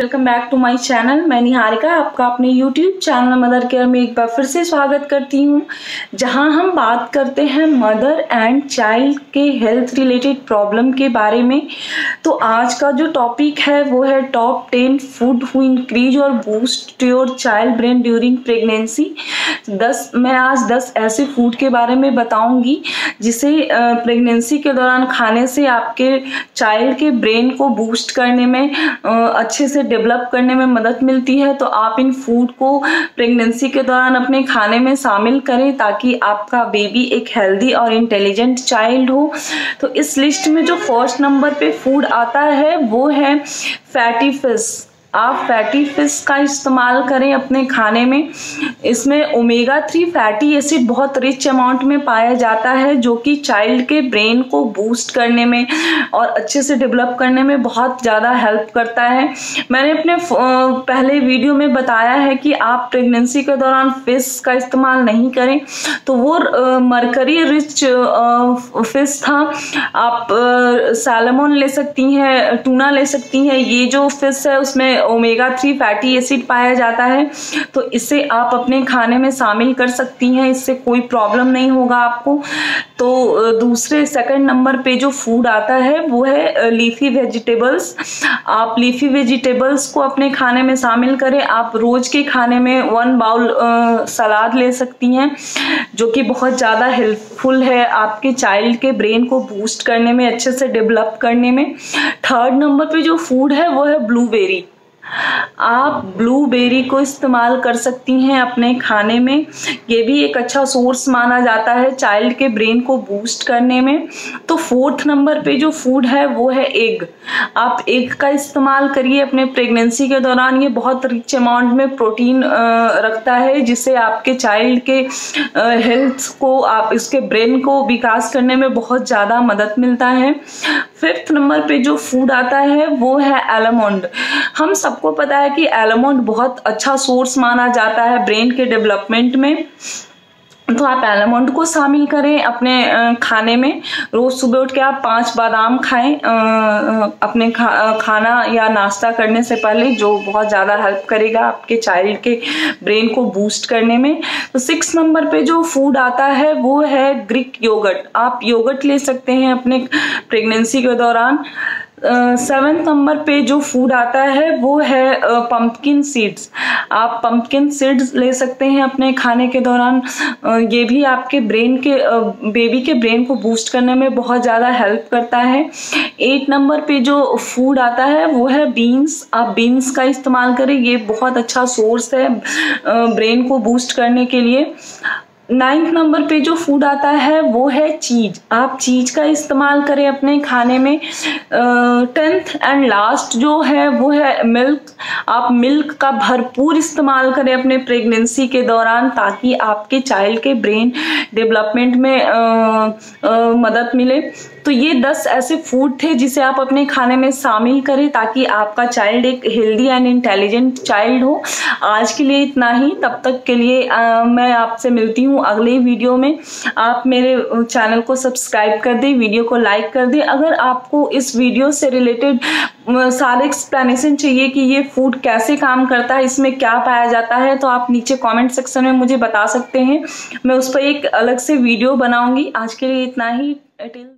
Welcome back to my channel मैं निहारिका, आपका अपने यूट्यूब चैनल मदर केयर में एक बार फिर से स्वागत करती हूँ। जहाँ हम बात करते हैं मदर एंड चाइल्ड के हेल्थ रिलेटेड प्रॉब्लम के बारे में। तो आज का जो टॉपिक है, वो है top ten food who increase और boost your child brain during pregnancy दस, मैं आज दस ऐसे फ़ूड के बारे में बताऊँगी, जिसे प्रेगनेंसी के दौरान खाने से आपके चाइल्ड के ब्रेन को बूस्ट करने में अच्छे से डेवलप करने में मदद मिलती है तो आप इन फ़ूड को प्रेगनेंसी के दौरान अपने खाने में शामिल करें ताकि आपका बेबी एक हेल्दी और इंटेलिजेंट चाइल्ड हो। तो इस लिस्ट में जो फ़र्स्ट नंबर पे फ़ूड आता है, वो है फैटी फ़िश आप फैटी फ़िश का इस्तेमाल करें अपने खाने में। इसमें ओमेगा थ्री फैटी एसिड बहुत रिच अमाउंट में पाया जाता है, जो कि चाइल्ड के ब्रेन को बूस्ट करने में और अच्छे से डेवलप करने में बहुत ज़्यादा हेल्प करता है। मैंने अपने पहले वीडियो में बताया है कि आप प्रेगनेंसी के दौरान फ़िश का इस्तेमाल नहीं करें तो वो मरकरी रिच फ़िश था। आप सैलमोन ले सकती हैं टूना ले सकती हैं, ये जो फ़िश है उसमें ओमेगा थ्री फैटी एसिड पाया जाता है तो इसे आप अपने खाने में शामिल कर सकती हैं, इससे कोई प्रॉब्लम नहीं होगा आपको। तो दूसरे सेकंड नंबर पे जो फ़ूड आता है, वो है लीफी वेजिटेबल्स आप लीफी वेजिटेबल्स को अपने खाने में शामिल करें। आप रोज के खाने में वन बाउल सलाद ले सकती हैं, जो कि बहुत ज़्यादा हेल्पफुल है आपके चाइल्ड के ब्रेन को बूस्ट करने में, अच्छे से डेवलप करने में। थर्ड नंबर पे जो फ़ूड है, वो है ब्लूबेरी आप ब्लूबेरी को इस्तेमाल कर सकती हैं अपने खाने में। ये भी एक अच्छा सोर्स माना जाता है चाइल्ड के ब्रेन को बूस्ट करने में। तो फोर्थ नंबर पे जो फ़ूड है, वो है एग आप एग का इस्तेमाल करिए अपने प्रेगनेंसी के दौरान। ये बहुत रिच अमाउंट में प्रोटीन रखता है, जिससे आपके चाइल्ड के हेल्थ को, आप, इसके ब्रेन को विकास करने में बहुत ज़्यादा मदद मिलता है। फिफ्थ नंबर पे जो फ़ूड आता है, वो है एलमोंड हम सबको पता है कि एलमोंड बहुत अच्छा सोर्स माना जाता है ब्रेन के डेवलपमेंट में। तो आप एलमंड को शामिल करें अपने खाने में। रोज सुबह उठ के आप पाँच बादाम खाएँ अपने खा, खाना या नाश्ता करने से पहले जो बहुत ज़्यादा हेल्प करेगा आपके चाइल्ड के ब्रेन को बूस्ट करने में। तो सिक्स नंबर पे जो फ़ूड आता है वो है ग्रीक योगर्ट आप योगर्ट ले सकते हैं अपने प्रेगनेंसी के दौरान। सेवेंथ नंबर पे जो फ़ूड आता है, वो है पंपकिन सीड्स आप पम्पकिन सीड्स ले सकते हैं अपने खाने के दौरान। ये भी आपके ब्रेन के बेबी के ब्रेन को बूस्ट करने में बहुत ज़्यादा हेल्प करता है। एट नंबर पे जो फ़ूड आता है, वो है बीन्स आप बीन्स का इस्तेमाल करें, ये बहुत अच्छा सोर्स है ब्रेन को बूस्ट करने के लिए। नाइन्थ नंबर पे जो फ़ूड आता है वो है चीज़ आप चीज़ का इस्तेमाल करें अपने खाने में। टेंथ एंड लास्ट जो है वो है मिल्क आप मिल्क का भरपूर इस्तेमाल करें अपने प्रेगनेंसी के दौरान ताकि आपके चाइल्ड के ब्रेन डेवलपमेंट में आ, आ, मदद मिले। तो ये दस ऐसे फ़ूड थे जिसे आप अपने खाने में शामिल करें ताकि आपका चाइल्ड एक हेल्दी एंड इंटेलिजेंट चाइल्ड हो। आज के लिए इतना ही। तब तक के लिए आ, मैं आपसे मिलती हूँ अगले वीडियो में। आप मेरे चैनल को सब्सक्राइब कर दें वीडियो को लाइक कर दें। अगर आपको इस वीडियो से रिलेटेड सारे एक्सप्लेनेशन चाहिए कि ये फ़ूड कैसे काम करता है, इसमें क्या पाया जाता है तो आप नीचे कमेंट सेक्शन में मुझे बता सकते हैं। मैं उस पर एक अलग से वीडियो बनाऊँगी। आज के लिए इतना ही। टिल